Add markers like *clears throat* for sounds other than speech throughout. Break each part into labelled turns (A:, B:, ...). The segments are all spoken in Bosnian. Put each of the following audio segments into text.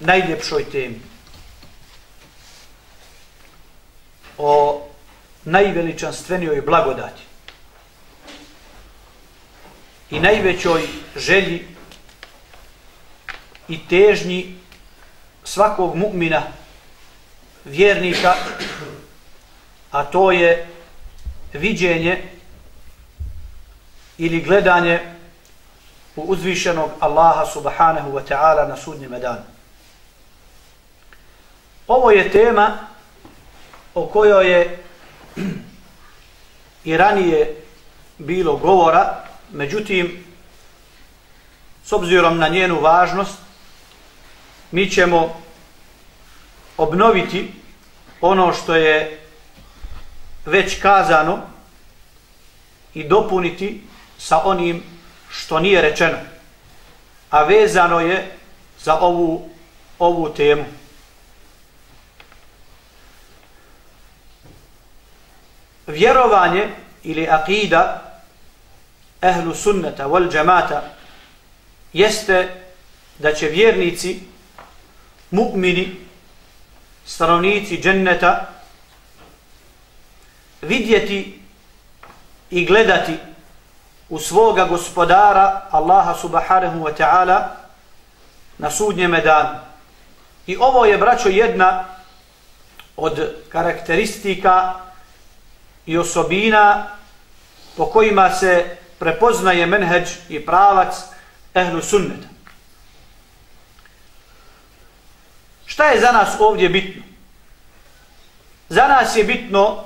A: najljepšoj temi. O najveličanstvenijoj blagodati i najvećoj želji i težnji svakog mu'mina, vjernika, a to je viđenje ili gledanje u uzvišenog Allaha subhanahu wa ta'ala na sudnjem danu. Ovo je tema o kojoj je *clears throat* i ranije bilo govora, međutim, s obzirom na njenu važnost, mi ćemo obnoviti ono što je već kazano i dopuniti sa onim što nije rečeno, a vezano je za ovu, ovu temu. vjerovanje ili akida ehlu sunneta wal džemata jeste da će vjernici mu'mini stanovnici dženneta vidjeti i gledati u svoga gospodara Allaha subhanahu wa ta'ala na sudnjeme danu. I ovo je, braćo, jedna od karakteristika i osobina po kojima se prepoznaje menheđ i pravac ehlu sunneta. Šta je za nas ovdje bitno? Za nas je bitno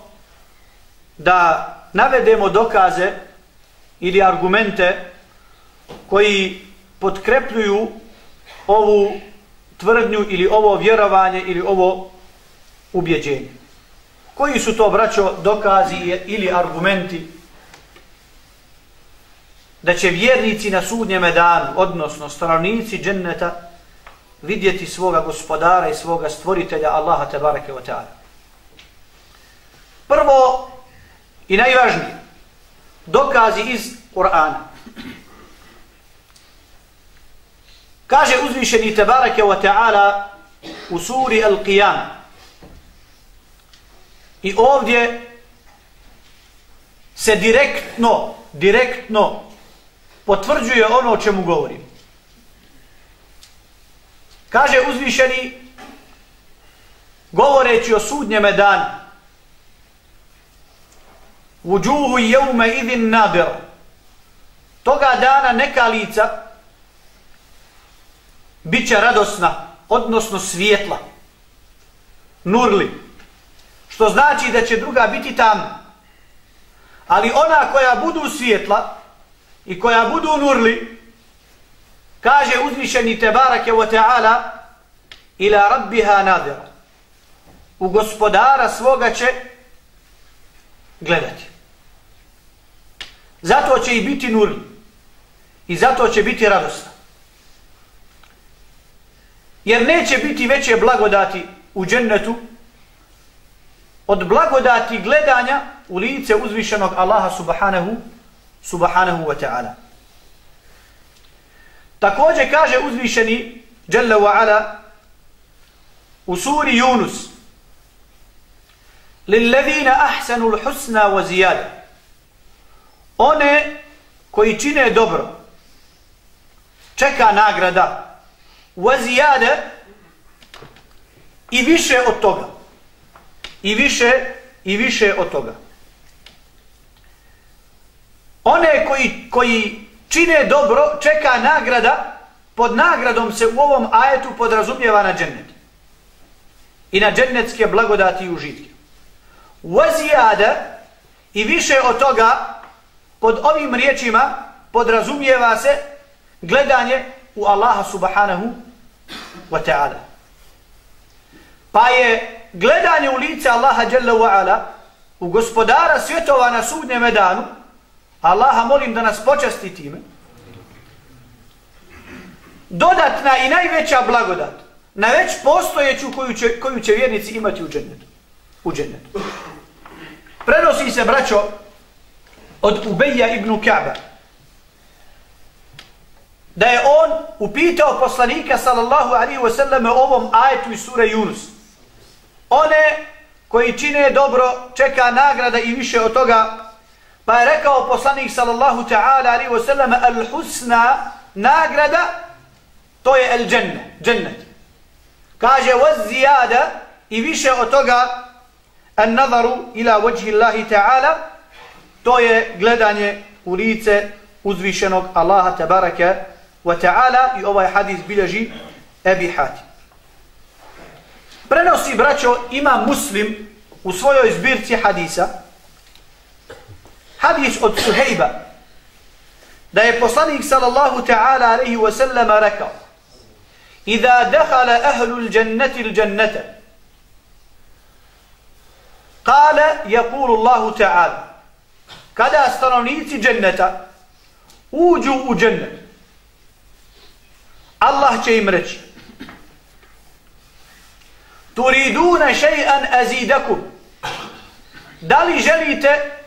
A: da navedemo dokaze ili argumente koji potkrepljuju ovu tvrdnju ili ovo vjerovanje ili ovo ubjeđenje. Koji su to, braćo, dokazi ili argumenti da će vjernici na sudnjeme danu, odnosno stanovnici dženneta, vidjeti svoga gospodara i svoga stvoritelja Allaha tebareke wa ta'ala. Prvo i najvažnije, dokazi iz Kur'ana. Kaže uzvišeni tebareke wa ta'ala u suri Al-Qiyam. I ovdje se direktno, direktno potvrđuje ono o čemu govorim. Kaže uzvišeni, govoreći o sudnjeme danu, Uđuhu jevme idin nadir. Toga dana neka lica bit će radosna, odnosno svijetla. Nurli što znači da će druga biti tam. Ali ona koja budu svijetla i koja budu nurli, kaže uzvišeni Tebarake wa ta'ala, ila rabbiha nadira. U gospodara svoga će gledati. Zato će i biti nurli. I zato će biti radosna. Jer neće biti veće blagodati u džennetu od blagodati gledanja u lice uzvišenog Allaha subhanahu subhanahu wa ta'ala. Također kaže uzvišeni Jalla wa ala u suri Yunus لِلَّذِينَ أَحْسَنُوا الْحُسْنَا وَزِيَادَ one koji čine dobro čeka nagrada uazijade i više od toga. I više i više od toga. One koji, koji čine dobro čeka nagrada pod nagradom se u ovom ajetu podrazumljava na džennet. I na džennetske blagodati i užitke. Uazijade i više od toga pod ovim riječima podrazumijeva se gledanje u Allaha subhanahu wa ta'ala. Pa je gledanje u lice Allaha Jalla wa ala, u gospodara svjetova na sudnjem danu, Allaha molim da nas počasti time, dodatna i najveća blagodat na već postojeću koju će, koju će vjernici imati u džennetu. u džennetu. Prenosi se, braćo, od Ubeja ibn Kaaba, da je on upitao poslanika sallallahu alaihi wa sallam o ovom ajetu iz sure Yunus. One koji čine dobro čeka nagrada i više od toga pa je rekao poslanik sallallahu ta'ala alaihi wa sallam al husna nagrada to je el dženne, džennet. Kaže wa zijada i više od toga an nadaru ila vajhi Allahi ta'ala to je gledanje u lice uzvišenog Allaha tabaraka wa ta'ala i ovaj hadis bilježi Ebi Hatim. Prenosi, braćo, ima muslim u svojoj zbirci hadisa, hadis od Suhejba, da je poslanik sallallahu ta'ala alaihi wa sallama rekao, Iza dehala ahlu il l'jannata, kale, jakulu Allahu ta'ala, kada stanovnici dženneta uđu u džennet, Allah će im reći, turiduna še'an azidakum, da li želite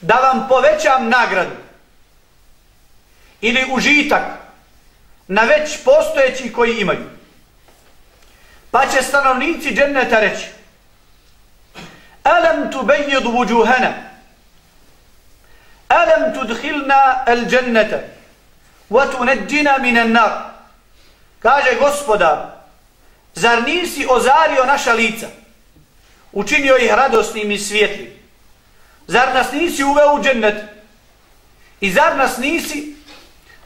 A: da vam povećam nagradu ili užitak na već postojeći koji imaju. Pa će stanovnici dženneta reći Alam tu bejid vujuhana Alam tudhilna al dženneta Wa tu minan nar Kaže gospoda, Zar nisi ozario naša lica Učinio ih radosnim i svijetlim Zar nas nisi uveo u džennet? I zar nas nisi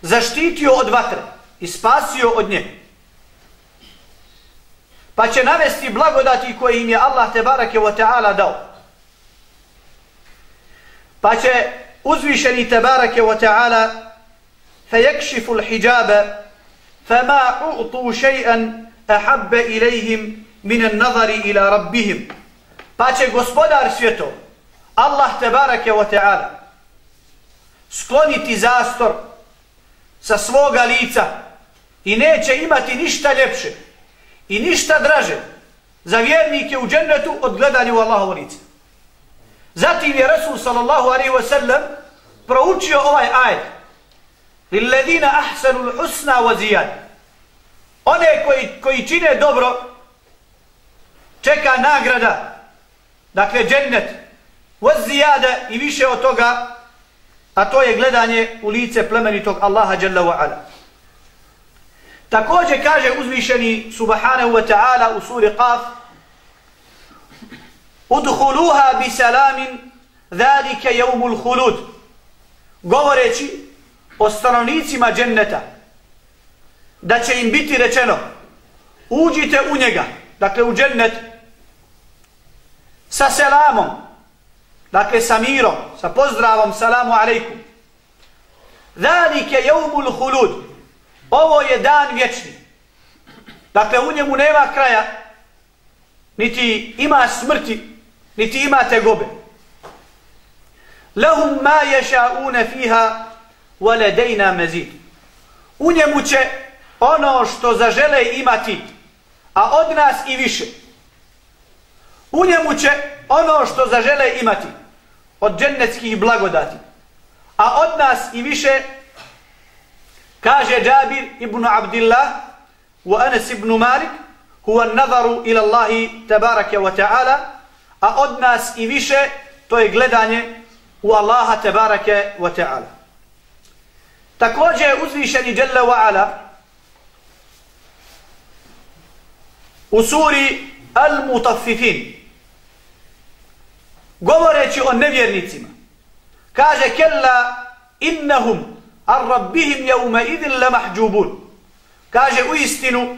A: zaštitio od vatre i spasio od nje? Pa će navesti blagodati koje im je Allah te barake wa ta'ala dao. Pa će uzvišeni tebareke wa ta'ala fejekšifu l'hijaba fama u'tu še'an ahabbe ilajhim minan nazari ila rabbihim. Pa će gospodar svjetov Allah tebareke wa ta'ala skloniti zastor sa svoga lica i neće imati ništa ljepše i ništa draže za vjernike u džennetu od gledanja u Allahovo lice. Zatim je Rasul sallallahu alaihi wa sallam proučio ovaj ajet. Lilladina ahsanu husna wa zijad One koji, koji čine dobro čeka nagrada. Dakle džennet. Vazijada i više od toga, a to je gledanje u lice plemenitog Allaha Jalla wa Ala. Također kaže uzvišeni Subhanahu wa ta'ala u suri Qaf Udhuluha bi salamin dhalike jevmul hulud Govoreći o stanovnicima dženneta da će im biti rečeno uđite u njega, dakle u džennet sa selamom Dakle, sa mirom, sa pozdravom, salamu alaikum. Dhalike jeumul hulud. Ovo je dan vječni. Dakle, u njemu nema kraja, niti ima smrti, niti ima tegobe. Lahum ma yasha'una fiha wa ladaina mazid. U njemu će ono što zažele imati, a od nas i više. U njemu će ono što zažele imati, od džennetskih blagodati. A od nas i više kaže Džabir ibn Abdillah wa Anas ibn Malik huwa nazaru ila Allahi tabaraka wa ta'ala a od nas i više to je gledanje u Allaha tebarake wa ta'ala. Također uzvišeni Jalla wa ala u suri Al-Mutaffifin govoreći o nevjernicima, kaže kella innahum ar rabbihim jevme idin la mahđubun. Kaže u istinu,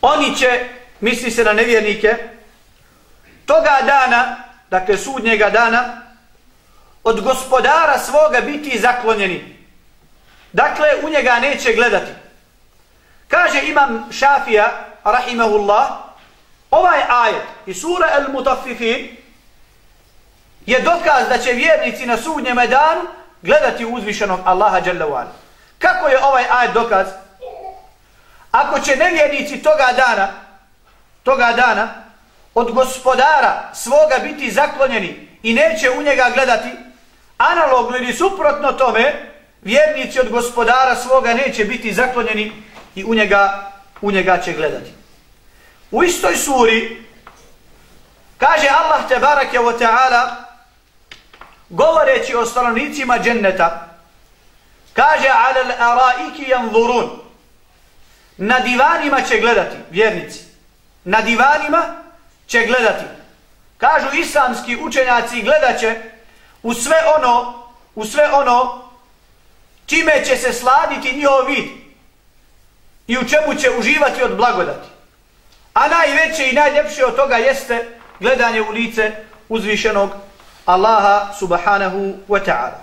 A: oni će, misli se na nevjernike, toga dana, dakle sudnjega dana, od gospodara svoga biti zaklonjeni. Dakle, u njega neće gledati. Kaže imam Šafija, rahimahullah, ovaj ajet i sura al-Mutaffifin, je dokaz da će vjernici na sudnjem danu gledati uzvišenog Allaha Đalla Kako je ovaj ajet dokaz? Ako će nevjernici toga dana, toga dana, od gospodara svoga biti zaklonjeni i neće u njega gledati, analogno ili suprotno tome, vjernici od gospodara svoga neće biti zaklonjeni i u njega, u njega će gledati. U istoj suri kaže Allah te barake o teala govoreći o stanovnicima dženneta kaže alel araiki yanzurun. Na divanima će gledati vjernici. Na divanima će gledati. Kažu islamski učenjaci gledat će u sve ono u sve ono čime će se sladiti njihov vid i u čemu će uživati od blagodati. A najveće i najljepše od toga jeste gledanje u lice uzvišenog Allaha subhanahu wa ta'ala.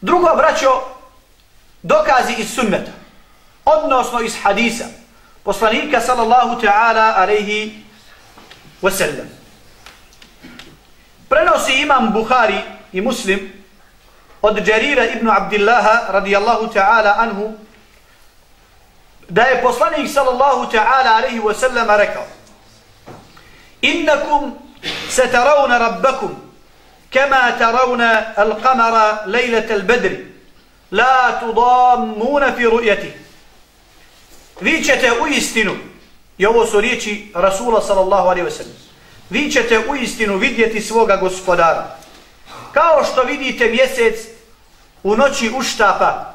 A: Drugo, braćo, dokazi iz sunneta, odnosno iz hadisa, poslanika sallallahu ta'ala alaihi wasallam. Prenosi imam Buhari i muslim od Jarira ibn Abdillaha radijallahu ta'ala anhu da je poslanik sallallahu ta'ala alaihi wasallam rekao Innakum seterauna rabbakum kama terauna al-qamara lejlete al bedri la tudamuna fi rujetih vi ćete u istinu, i ovo su riječi Rasula sallallahu alaihi wa sallam, vi ćete u istinu vidjeti svoga gospodara. Kao što vidite mjesec u noći uštapa.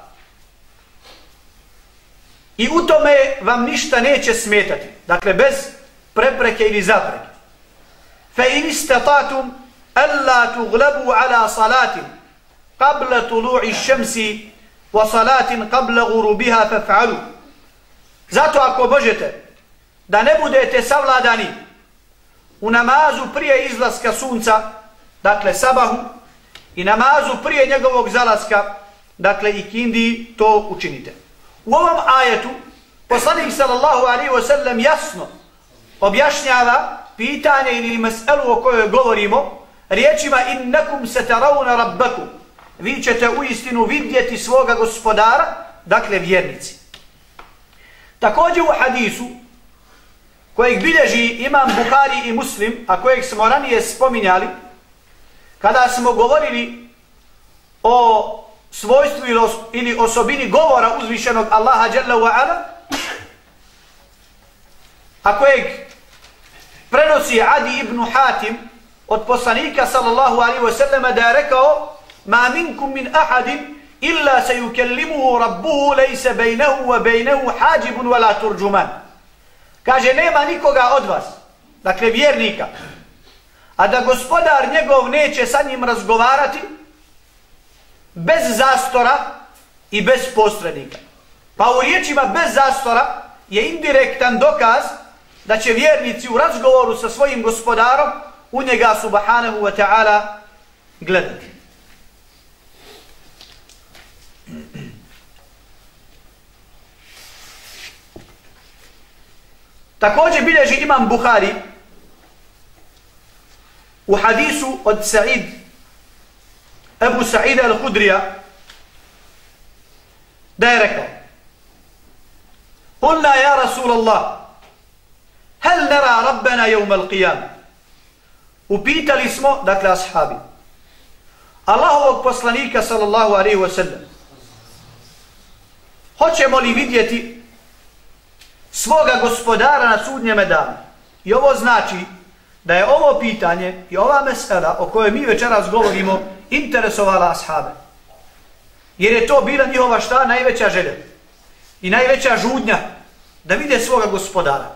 A: I u tome vam ništa neće smetati. Dakle, bez prepreke ili zapreke. Fe in istatatum alla tuglabu ala salatin qabla tulu'i šemsi wa salatin qabla gurubiha fa fa'alu. Zato ako možete da ne budete savladani u namazu prije izlaska sunca, dakle sabahu, i namazu prije njegovog zalaska, dakle i kindi, to učinite. U ovom ajetu poslanik sallallahu alaihi wa sallam jasno objašnjava pitanje ili meselu o kojoj govorimo, riječima innakum se rabbakum. rabbaku, vi ćete u istinu vidjeti svoga gospodara, dakle vjernici. Također u hadisu, kojeg bilježi imam Bukhari i Muslim, a kojeg smo ranije spominjali, kada smo govorili o svojstvu ili osobini govora uzvišenog Allaha Jalla wa Ala, a kojeg prenosi Adi ibn Hatim od poslanika sallallahu alaihi wa sallam da je rekao ma minkum min ahadin illa se yukellimuhu rabbuhu lejse bejnehu wa bejnehu hađibun wa la turđuman. Kaže, nema nikoga od vas, dakle vjernika, a da gospodar njegov neće sa njim razgovarati bez zastora i bez posrednika. Pa u riječima bez zastora je indirektan dokaz da će vjernici u razgovoru sa svojim gospodarom u njega subhanahu wa ta'ala gledati. Također bilježi imam Buhari u hadisu od Sa'id Ebu Sa'ida al-Hudrija da je rekao Kulna ja Rasulallah Hel nera rabbena jevmel qiyam? Upitali smo, dakle, ashabi, Allahovog poslanika, sallallahu alaihi wa sallam, hoćemo li vidjeti svoga gospodara na sudnjeme danu. I ovo znači da je ovo pitanje i ova mesela o kojoj mi večeras govorimo interesovala ashabe. Jer je to bila njihova šta najveća želja i najveća žudnja da vide svoga gospodara.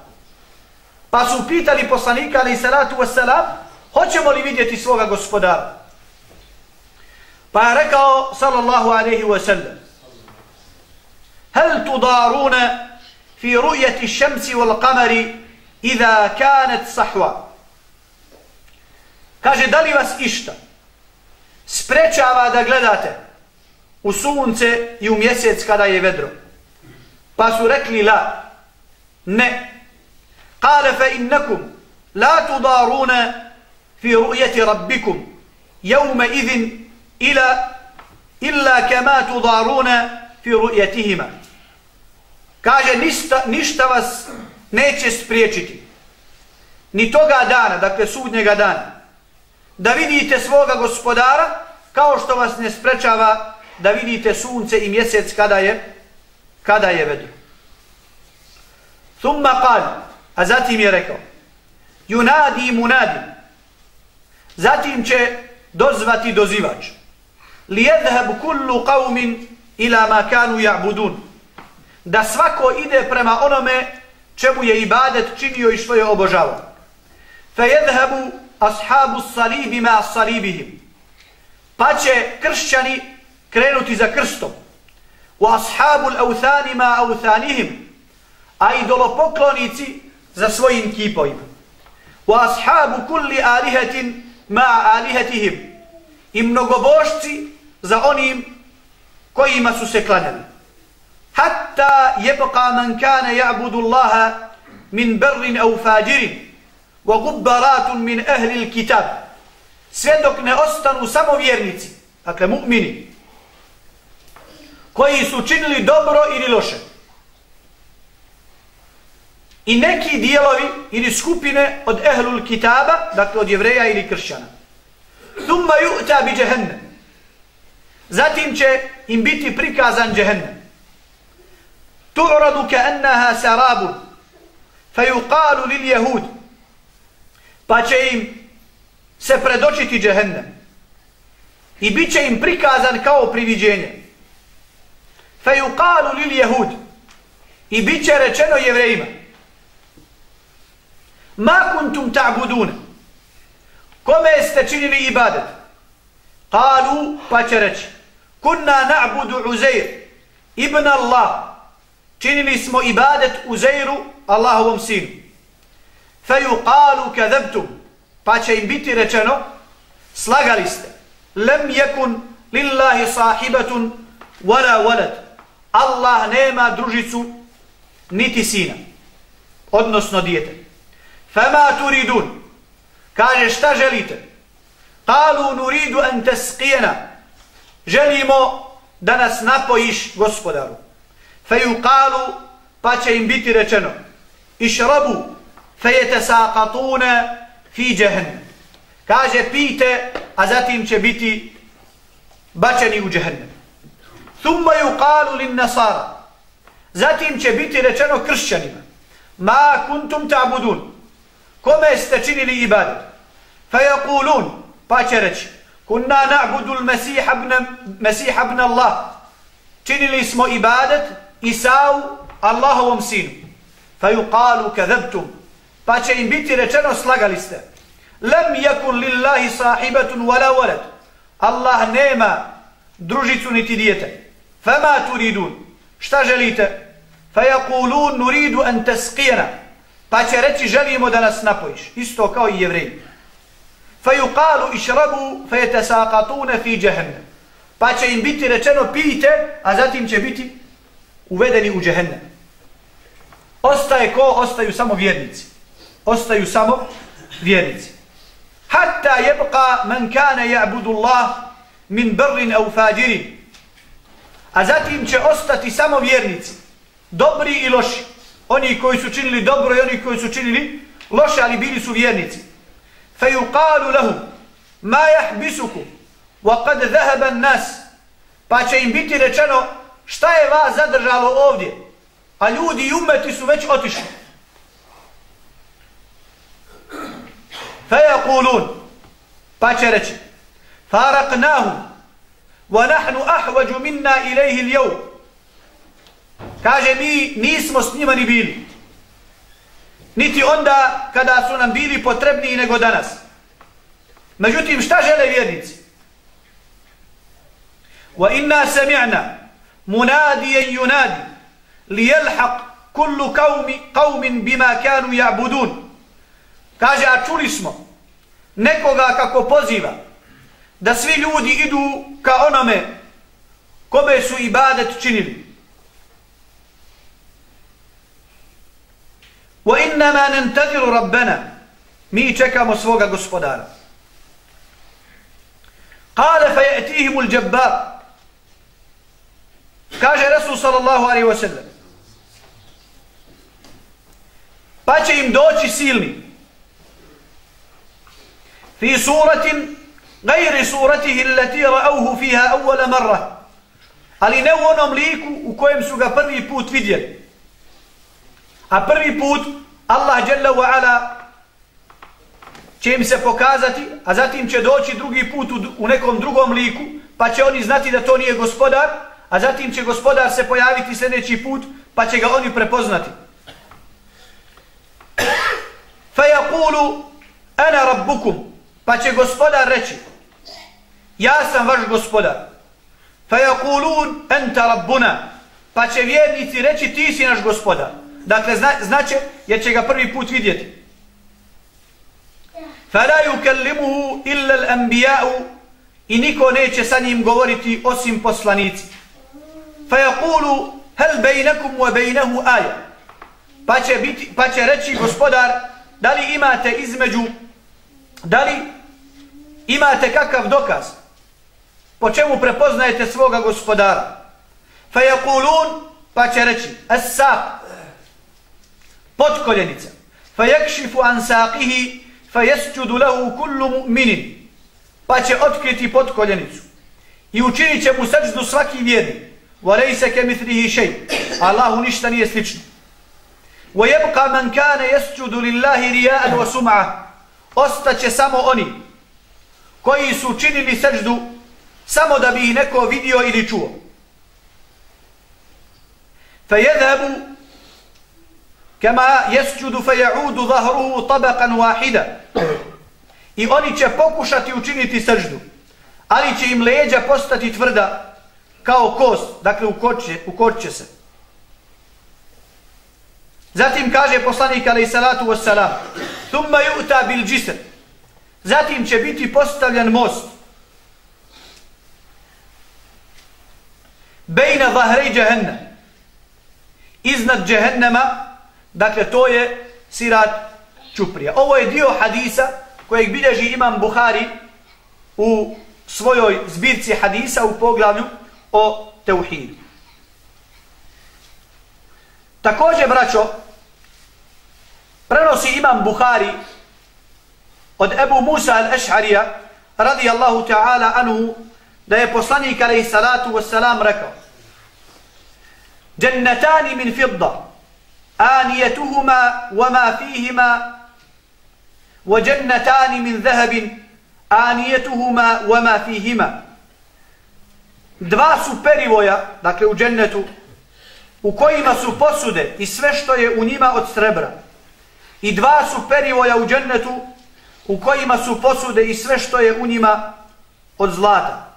A: Pa su pitali poslanika ali i salatu wasalam hoćemo li vidjeti svoga gospodara? Pa je rekao sallallahu alaihi wasallam hel tu daruna في رؤية الشمس والقمر إذا كانت صحوة kaže da li vas išta sprečava da gledate u sunce i u mjesec kada je vedro pa su rekli la ne قال فإنكم لا تضارون في رؤية ربكم يومئذ إلى إلا كما تضارون في رؤيتهما kaže ništa, ništa vas neće spriječiti. Ni toga dana, dakle sudnjega dana, da vidite svoga gospodara, kao što vas ne sprečava da vidite sunce i mjesec kada je, kada je vedu. Thumma qal, a zatim je rekao, junadi munadi, zatim će dozvati dozivač, li jedheb kullu qavmin ila ma kanu ja'budun, da svako ide prema onome čemu je ibadet činio i što je obožavao. Fe jedhebu ashabu salibi ma salibihim. Pa će kršćani krenuti za krstom. U ashabu l'authani ma authanihim. A idolopoklonici za svojim kipovima. U ashabu kulli alihetin ma alihetihim. I mnogobošci za onim kojima su se klanjali. Hatta yabqa man kana ya'budu Allaha min barrin aw fajirin wa gubbaratun min ahli al-kitab. Sve dok ne ostanu samo vjernici dakle mu'mini koji su činili dobro ili loše. I neki dijelovi ili skupine od ehlul kitaba dakle od jevreja ili kršćana. Thumma yu'ta bi jahannam. Zatim će im biti prikazan jahannam. تعرض كأنها سراب. فيقال لليهود باتشيم سفردوشتي جهنم إبتشيم بريكازا كاو بريفيجين فيقال لليهود إبتشيم رشنو يفريم ما كنتم تعبدون كما استشيني لإبادة قالوا باتشيم كنا نعبد عزير ابن الله činili smo ibadet uzeiru Allahovom sinu fejuqalu kadebtum, pa će im biti rečeno, slagali ste, lem jekun lillahi sahibatun wala walad, Allah nema družicu niti sina, odnosno dijete. Fema turidun, kaže šta želite? Kalu nuridu en teskijena, želimo da nas napojiš gospodaru. Fejuqalu, pa će im biti rečeno, išrabu, fejetesaqatuna fi jahannam. Kaže pite, a zatim će biti bačeni u jahannam. Thumma yuqalu lin nasara. Zatim će biti rečeno kršćanima: Ma kuntum ta'budun? Kome ste činili ibadet? Fayaqulun, pa će reći: Kunna na'budu al-Masih ibn Masih ibn Allah. Činili smo ibadet Isau Allahovom sinu. Fayuqalu kadabtum. pa će im biti rečeno slagali ste. Lem yakun lillahi sahibatun wala walad. Allah nema družicu niti dijete. Fama turidun. Šta želite? Fayaqulun nuridu an tasqiyana. Pa će reći želimo da nas napojiš. Isto kao i jevreji. Fayuqalu ishrabu fayatasaqatuna fi jahannam. Pa će im biti rečeno pijte, a zatim će biti uvedeni u džehennem. Ostaje ko? Ostaju samo vjernici ostaju samo vjernici. Hatta jebqa man kana ja'budu Allah min brrin au fađirin. A zatim će ostati samo vjernici, dobri i loši. Oni koji su činili dobro i oni koji su činili loše, ali bili su vjernici. Fejuqalu lahu, ma jahbisuku, wa kad zahaban nas. Pa će im biti rečeno, Šta je vas zadržalo ovdje? A ljudi i umeti su već otišli. Fejakulun, pa će reći, faraknahu, wa nahnu ahvađu minna ilaihi ljau. Kaže, mi nismo s njima ni bili. Niti onda kada su nam bili potrebniji nego danas. Međutim, šta žele vjernici? Wa inna sami'na, munadiyan yunadi jelhaq kullu qawmi qawmin bima kanu ya'budun Kaže, a čuli smo nekoga kako poziva da svi ljudi idu ka onome kome su ibadet činili. Wa innama nantadiru rabbana. Mi čekamo svoga gospodara. Kale fa je'tihimul džabbar. Kaže Rasul sallallahu alaihi wa sallam. Pa će im doći silni fi suratin gajri suratihi allati ra'auhu fiha awala marra ali ne u onom liku u kojem su ga prvi put vidjeli a prvi put Allah jalla wa ala će im se pokazati a zatim će doći drugi put u, u nekom drugom liku pa će oni znati da to nije gospodar a zatim će gospodar se pojaviti sljedeći put pa će ga oni prepoznati. Fa yaqulu ana rabbukum? Pa će gospodar reći ja sam vaš gospodar. Fa yaqulun anta rabbuna? Pa će vjernici reći ti si naš gospodar. Dakle zna, znaće jer će ga prvi put vidjeti. Fa la yukallimuhu illa al-anbiya'u i niko neće sa njim govoriti osim poslanici fa yaqulu hal bainakum wa bainahu aya? Pa će biti pa će reći gospodar da li imate između da li imate kakav dokaz? Po čemu prepoznajete svoga gospodara? Fa yaqulun pa će reći as-saq podkoljenica fa yakshifu an saqihi fa yasjudu lahu kullu mu'minin. Pa će otkriti podkoljenicu i učinit će mu sećdu svaki vjernik wa laysa kamithlihi shay Allahu ništa nije slično wa yabqa man kana yasjudu lillahi riya'an wa sum'a ostaće samo oni koji su činili sećdu samo da bi ih neko vidio ili čuo. Fa yadhabu kama yasjudu fa ya'udu dhahruhu tabaqan wahida. I oni će pokušati učiniti sećdu, ali će im leđa postati tvrda kao kost, dakle ukoče, ukoče se. Zatim kaže poslanik alaih salatu wassalam, thumma yu'ta bil džisr. Zatim će biti postavljen most bejna zahrej džehennem. Iznad džehennema, dakle to je sirat čuprija. Ovo je dio hadisa kojeg bilježi imam Buhari u svojoj zbirci hadisa u poglavlju o teuhidu. Također, braćo, prenosi imam Buhari od Ebu Musa al-Ešharija radijallahu ta'ala anhu da je poslanik alaih salatu wassalam rekao Jannatani min fidda anijetuhuma wama fihima wa jannatani min zahabin anijetuhuma wama fihima Dva su perivoja, dakle u džennetu, u kojima su posude i sve što je u njima od srebra. I dva su perivoja u džennetu u kojima su posude i sve što je u njima od zlata.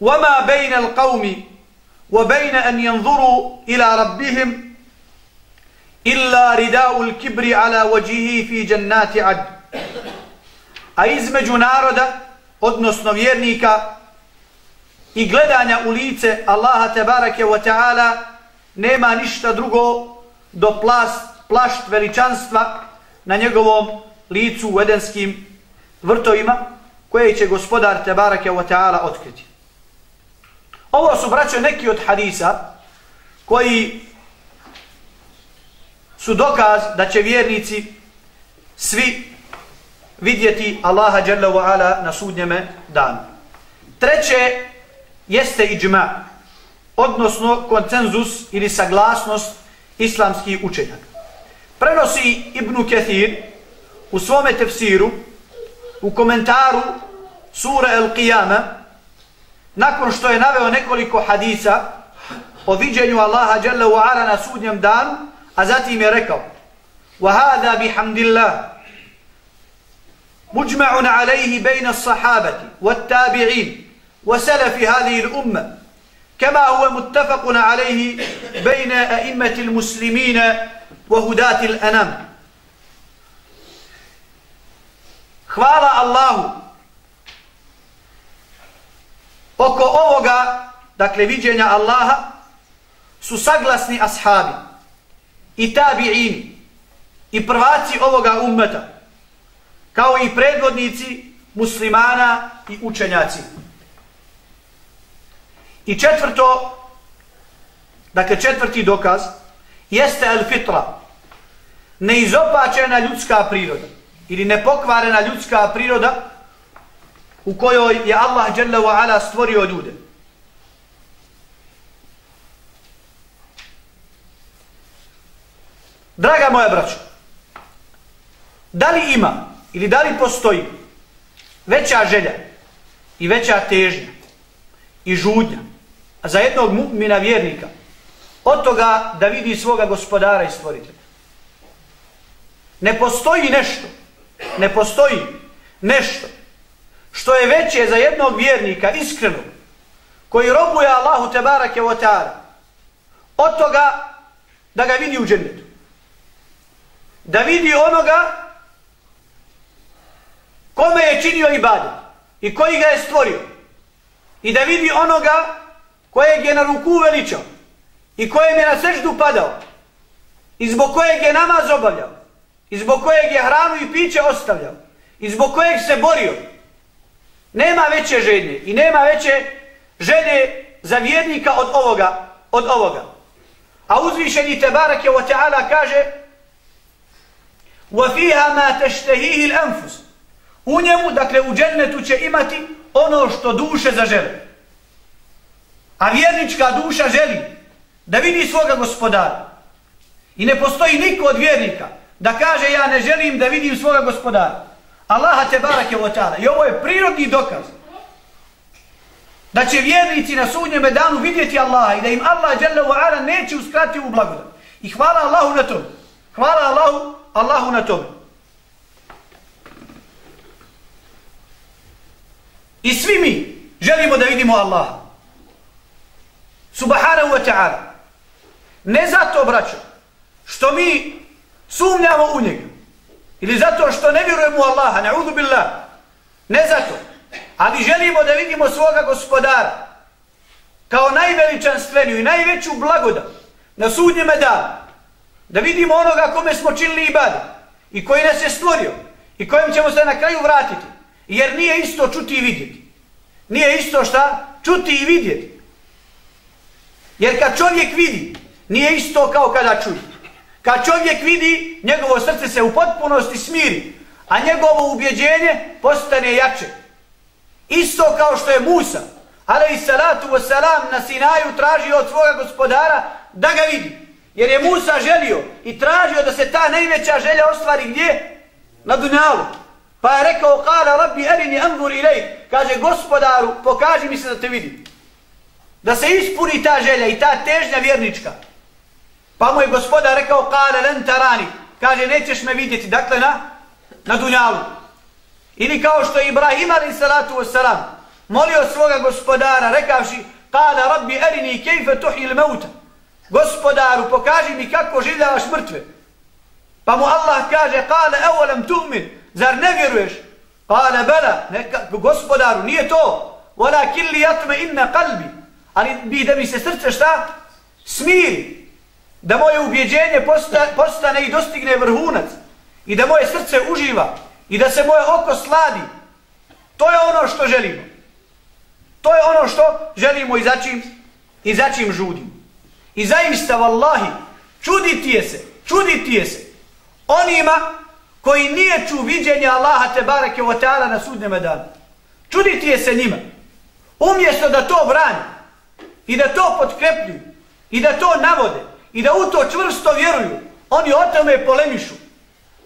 A: وما بين القوم وبين أن ينظروا إلى ربهم إلا رداء الكبر على وجهه في جنات عد a između naroda, odnosno vjernika i gledanja u lice Allaha tebareke wa ta'ala nema ništa drugo do plast, plašt veličanstva na njegovom licu u edenskim vrtovima koje će gospodar tebareke wa ta'ala otkriti. Ovo su, braćo, neki od hadisa koji su dokaz da će vjernici svi vidjeti Allaha Jalla wa Ala na sudnjeme danu. Treće jeste iđma, odnosno koncenzus ili saglasnost islamskih učenjaka. Prenosi Ibnu Kathir u svome tefsiru u komentaru sura El-Qiyama nakon što je naveo nekoliko hadisa o viđenju Allaha Jalla wa Ala na sudnjem danu, a zatim je rekao وَهَذَا بِحَمْدِ اللَّهِ مُجْمَعٌ عَلَيْهِ بَيْنَ الصَّحَابَةِ وَالتَّابِعِينَ وَسَلَفِ هَذِهِ الْأُمَّةِ كما هو متفق عليه بين أئمة المسلمين وهداة الأنام خوالا الله oko ovoga, dakle viđenja Allaha, su saglasni ashabi i tabi'ini i prvaci ovoga ummeta, kao i predvodnici muslimana i učenjaci. I četvrto, dakle četvrti dokaz, jeste el fitra, neizopačena ljudska priroda. ili nepokvarena ljudska priroda u kojoj je Allah dželle ve ala stvorio ljude. Draga moja braćo, da li ima ili da li postoji veća želja i veća težnja i žudnja za jednog mu'mina vjernika od toga da vidi svoga gospodara i stvoritelja? Ne postoji nešto, ne postoji nešto što je veće za jednog vjernika iskreno koji robuje Allahu te barake o ta'ala od toga da ga vidi u džennetu. Da vidi onoga kome je činio ibadet i koji ga je stvorio. I da vidi onoga kojeg je na ruku veličao i kojem je na seždu padao i zbog kojeg je namaz obavljao i zbog kojeg je hranu i piće ostavljao i zbog kojeg se borio Nema veće želje i nema veće želje za vjernika od ovoga. Od ovoga. A uzvišeni Tebarake wa ta'ala kaže وَفِيهَا مَا تَشْتَهِهِ الْأَنْفُسِ U njemu, dakle u džennetu će imati ono što duše zažele. A vjernička duša želi da vidi svoga gospodara. I ne postoji niko od vjernika da kaže ja ne želim da vidim svoga gospodara. Allaha te barake wa ta'ala. I ovo je prirodni dokaz. Da će vjernici na sudnjem danu vidjeti Allaha i da im Allah jalla wa ala neće uskrati u blagodat. I hvala Allahu na tome. Hvala Allahu, Allahu na tome. I svi mi želimo da vidimo Allaha. Subhanahu wa ta'ala. Ne zato, braćo, što mi sumnjamo u njega. Ili zato što ne vjerujemo u Allaha, na'udhu billah. Ne zato. Ali želimo da vidimo svoga gospodara kao najveličanstveniju i najveću blagodat na sudnjem danu. Da vidimo onoga kome smo činili ibade i koji nas je stvorio i kojem ćemo se na kraju vratiti. Jer nije isto čuti i vidjeti. Nije isto šta? Čuti i vidjeti. Jer kad čovjek vidi, nije isto kao kada čuje. Kad čovjek vidi, njegovo srce se u potpunosti smiri, a njegovo ubjeđenje postane jače. Isto kao što je Musa, ali i salatu wa salam na Sinaju tražio od svoga gospodara da ga vidi. Jer je Musa želio i tražio da se ta najveća želja ostvari gdje? Na Dunjalu. Pa je rekao, kala rabbi erini andur ilaj, kaže gospodaru, pokaži mi se da te vidim. Da se ispuni ta želja i ta težnja vjernička. Pa mu je gospoda rekao, kale len tarani, kaže, nećeš me vidjeti, dakle, na, na dunjalu. Ili kao što je Ibrahim, ali salatu wasalam, molio svoga gospodara, rekavši, kale, rabbi, erini, kejfe tuhil il meuta. Gospodaru, pokaži mi kako življavaš mrtve. Pa mu Allah kaže, kale, evolem tu'min, zar ne vjeruješ? Kale, bela, neka, gospodaru, nije to. walakin li jatme inna kalbi. Ali bi da mi se srce šta? Smiri da moje ubjeđenje postane i dostigne vrhunac i da moje srce uživa i da se moje oko sladi. To je ono što želimo. To je ono što želimo i začim, i začim žudimo. I zaista, vallahi, čuditi je se, čuditi je se onima koji nije ču viđenja Allaha te barake o na sudnjem danu. Čuditi je se njima. Umjesto da to brani i da to potkrepljuju i da to navode, i da u to čvrsto vjeruju, oni o tome polemišu.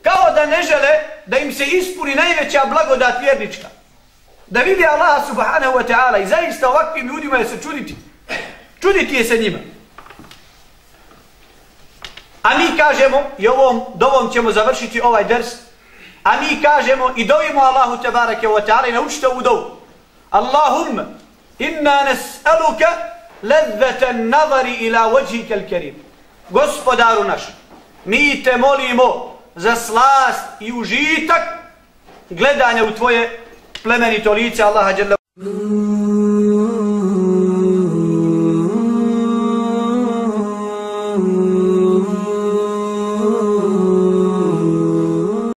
A: Kao da ne žele da im se ispuni najveća blagodat vjernička. Da vidi Allah subhanahu wa ta'ala i zaista ovakvim ljudima je se čuditi. Čuditi je se njima. A mi kažemo, i ovom dovom ćemo završiti ovaj ders, a mi kažemo i dovimo Allahu tebareke wa ta'ala i naučite ovu dovu. Allahumma, inna nas'aluka ledveten nazari ila vođike al-karim gospodaru naš, mi te molimo za slast i užitak gledanja u tvoje plemenito lice Allaha dželle